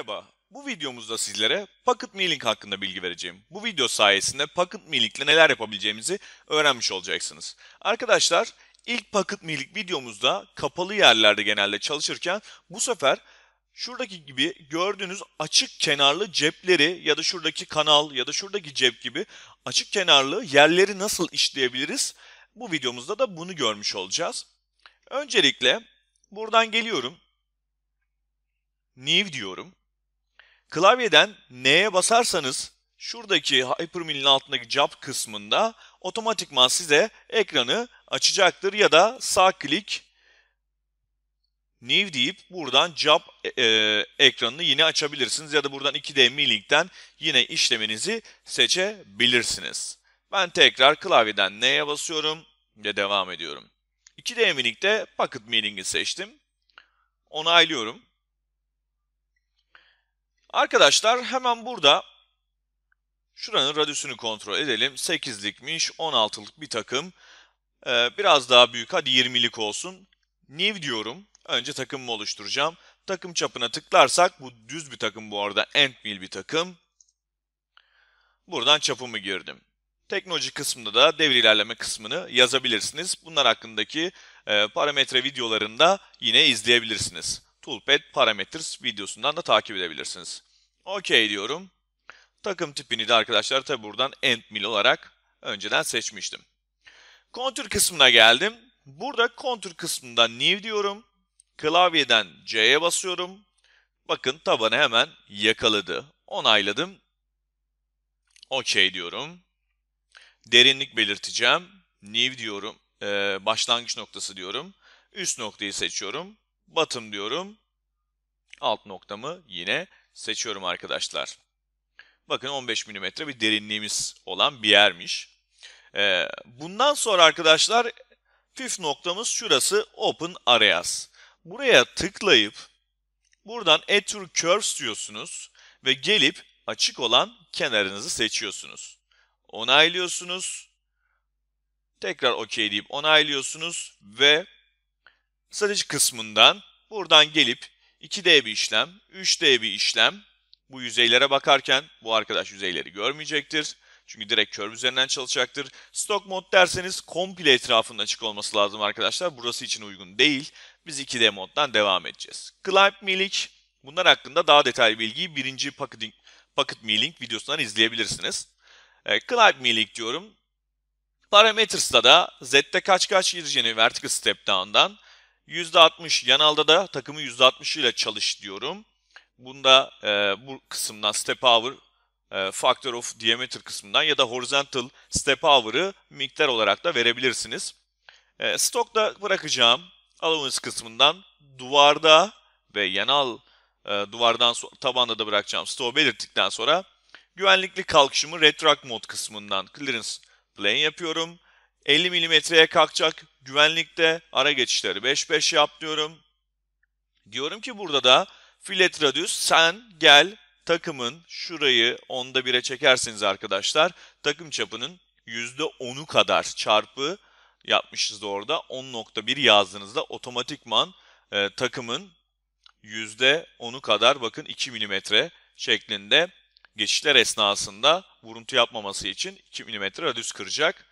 Merhaba, bu videomuzda sizlere Pocket Milling hakkında bilgi vereceğim. Bu video sayesinde Pocket Milling ile neler yapabileceğimizi öğrenmiş olacaksınız. Arkadaşlar, ilk Pocket Milling videomuzda kapalı yerlerde genelde çalışırken bu sefer şuradaki gibi gördüğünüz açık kenarlı cepleri ya da şuradaki kanal ya da şuradaki cep gibi açık kenarlı yerleri nasıl işleyebiliriz? Bu videomuzda da bunu görmüş olacağız. Öncelikle buradan geliyorum. New diyorum. Klavyeden N'ye basarsanız şuradaki Hypermill'in altındaki job kısmında otomatikman size ekranı açacaktır ya da sağ klik New deyip buradan job e, e ekranını yine açabilirsiniz ya da buradan 2D Milling'den yine işleminizi seçebilirsiniz. Ben tekrar klavyeden N'ye basıyorum ve devam ediyorum. 2D Milling'de Pocket Milling'i seçtim. Onaylıyorum. Arkadaşlar hemen burada şuranın radyüsünü kontrol edelim. 8'likmiş, 16'lık bir takım. Ee, biraz daha büyük, hadi 20'lik olsun. New diyorum. Önce takımımı oluşturacağım. Takım çapına tıklarsak, bu düz bir takım bu arada, endmill bir takım. Buradan çapımı girdim. Teknoloji kısmında da devir ilerleme kısmını yazabilirsiniz. Bunlar hakkındaki e, parametre videolarında yine izleyebilirsiniz. Toolpad Parameters videosundan da takip edebilirsiniz. OK diyorum. Takım tipini de arkadaşlar tabi buradan endmill olarak önceden seçmiştim. Kontür kısmına geldim. Burada kontür kısmında new diyorum. Klavyeden C'ye basıyorum. Bakın tabanı hemen yakaladı. Onayladım. OK diyorum. Derinlik belirteceğim. New diyorum. Ee, başlangıç noktası diyorum. Üst noktayı seçiyorum. Bottom diyorum. Alt noktamı yine seçiyorum arkadaşlar. Bakın 15 mm bir derinliğimiz olan bir yermiş. Ee, bundan sonra arkadaşlar püf noktamız şurası Open Areas. Buraya tıklayıp buradan Add to Curves diyorsunuz ve gelip açık olan kenarınızı seçiyorsunuz. Onaylıyorsunuz. Tekrar OK deyip onaylıyorsunuz ve strateji kısmından buradan gelip 2D bir işlem, 3D bir işlem. Bu yüzeylere bakarken bu arkadaş yüzeyleri görmeyecektir. Çünkü direkt curve üzerinden çalışacaktır. Stock mod derseniz komple etrafının açık olması lazım arkadaşlar. Burası için uygun değil. Biz 2D moddan devam edeceğiz. Climb Milling. Bunlar hakkında daha detaylı bilgiyi birinci Pocket, Pocket Milling videosundan izleyebilirsiniz. E, Climb Milling diyorum. Parametres'ta da Z'de kaç kaç gireceğini vertical step down'dan %60 yanalda da takımı %60 ile çalış diyorum. Bunda e, bu kısımdan step power e, factor of diameter kısmından ya da horizontal step power'ı miktar olarak da verebilirsiniz. E, stock'ta bırakacağım allowance kısmından duvarda ve yanal e, duvardan so tabanda da bırakacağım stoğu belirttikten sonra güvenlikli kalkışımı retract mod kısmından clearance plane yapıyorum. 50 milimetreye kalkacak güvenlikte ara geçişleri 5-5 yap diyorum. Diyorum ki burada da filet radius sen gel takımın şurayı onda 1'e çekersiniz arkadaşlar. Takım çapının %10'u kadar çarpı yapmışız orada. 10.1 yazdığınızda otomatikman e, takımın %10'u kadar bakın 2 mm şeklinde geçişler esnasında vuruntu yapmaması için 2 mm radius kıracak.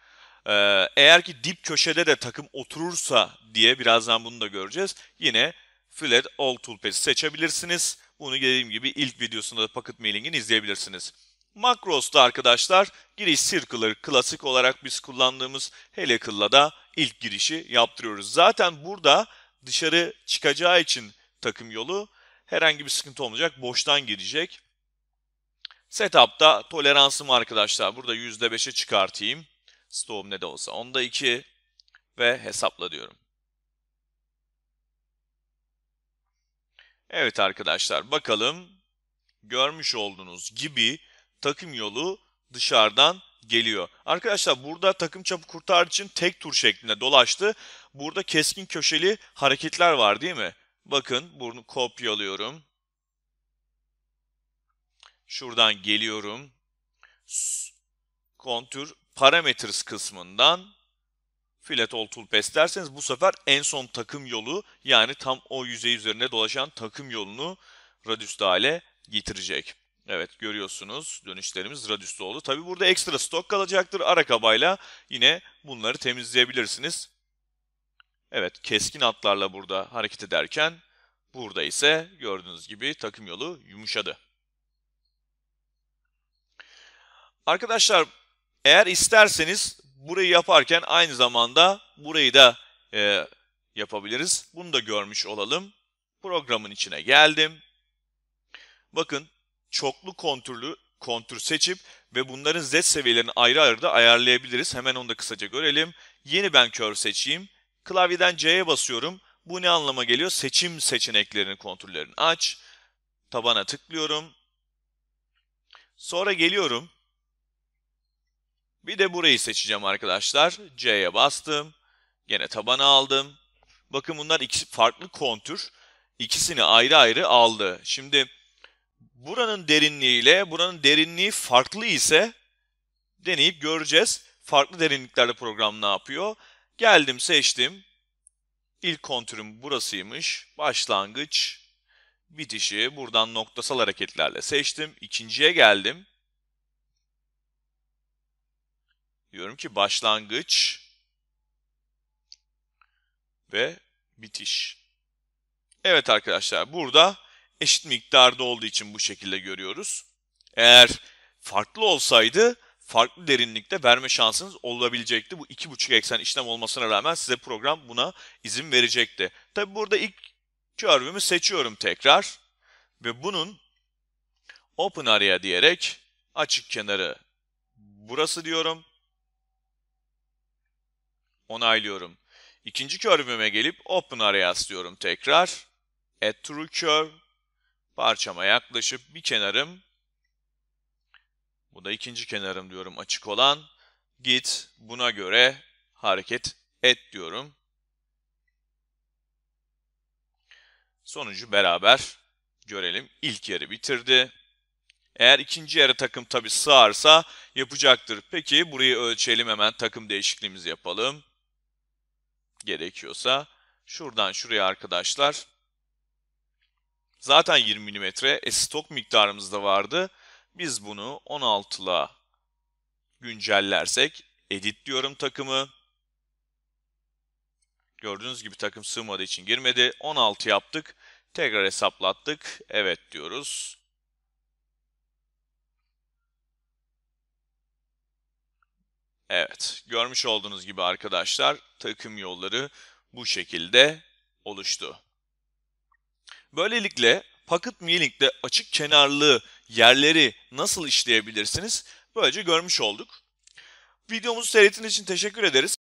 Ee, eğer ki dip köşede de takım oturursa diye birazdan bunu da göreceğiz. Yine Flat All Toolpath'i seçebilirsiniz. Bunu dediğim gibi ilk videosunda da Pocket Mailing'in izleyebilirsiniz. Macros'ta arkadaşlar giriş circular klasik olarak biz kullandığımız Helical'la da ilk girişi yaptırıyoruz. Zaten burada dışarı çıkacağı için takım yolu herhangi bir sıkıntı olmayacak. Boştan girecek. Setup'ta toleransım arkadaşlar burada %5'e çıkartayım. Stoğum ne de olsa. Onda 2 ve hesapla diyorum. Evet arkadaşlar bakalım görmüş olduğunuz gibi takım yolu dışarıdan geliyor. Arkadaşlar burada takım çapı kurtar için tek tur şeklinde dolaştı. Burada keskin köşeli hareketler var değil mi? Bakın bunu kopyalıyorum. Şuradan geliyorum. Kontür parameters kısmından filet all toolpath derseniz bu sefer en son takım yolu yani tam o yüzey üzerinde dolaşan takım yolunu radius hale getirecek. Evet görüyorsunuz dönüşlerimiz radiüslü oldu. Tabi burada ekstra stok kalacaktır. Arakabayla yine bunları temizleyebilirsiniz. Evet keskin hatlarla burada hareket ederken burada ise gördüğünüz gibi takım yolu yumuşadı. Arkadaşlar eğer isterseniz burayı yaparken aynı zamanda burayı da e, yapabiliriz. Bunu da görmüş olalım. Programın içine geldim. Bakın çoklu kontürlü kontür seçip ve bunların z seviyelerini ayrı ayrı da ayarlayabiliriz. Hemen onu da kısaca görelim. Yeni ben kör seçeyim. Klavyeden C'ye basıyorum. Bu ne anlama geliyor? Seçim seçeneklerini, kontürlerini aç. Tabana tıklıyorum. Sonra geliyorum. Bir de burayı seçeceğim arkadaşlar. C'ye bastım. Gene tabana aldım. Bakın bunlar ikisi farklı kontür. İkisini ayrı ayrı aldı. Şimdi buranın derinliği ile buranın derinliği farklı ise deneyip göreceğiz. Farklı derinliklerde program ne yapıyor? Geldim seçtim. İlk kontürüm burasıymış. Başlangıç, bitişi buradan noktasal hareketlerle seçtim. İkinciye geldim. Diyorum ki başlangıç ve bitiş. Evet arkadaşlar burada eşit miktarda olduğu için bu şekilde görüyoruz. Eğer farklı olsaydı farklı derinlikte verme şansınız olabilecekti. Bu iki buçuk eksen işlem olmasına rağmen size program buna izin verecekti. Tabi burada ilk curve'ümü seçiyorum tekrar. Ve bunun open area diyerek açık kenarı burası diyorum. Onaylıyorum. İkinci curve'üme gelip open areas diyorum tekrar. Add true curve. Parçama yaklaşıp bir kenarım bu da ikinci kenarım diyorum açık olan. Git buna göre hareket et diyorum. Sonucu beraber görelim. İlk yarı bitirdi. Eğer ikinci yarı takım tabi sığarsa yapacaktır. Peki burayı ölçelim hemen takım değişikliğimizi yapalım. Gerekiyorsa. Şuradan şuraya arkadaşlar. Zaten 20 mm e, stok miktarımız da vardı. Biz bunu 16'la güncellersek edit diyorum takımı. Gördüğünüz gibi takım sığmadığı için girmedi. 16 yaptık. Tekrar hesaplattık. Evet diyoruz. Evet, görmüş olduğunuz gibi arkadaşlar takım yolları bu şekilde oluştu. Böylelikle Pocket Mailing'de açık kenarlı yerleri nasıl işleyebilirsiniz? Böylece görmüş olduk. Videomuzu seyrettiğiniz için teşekkür ederiz.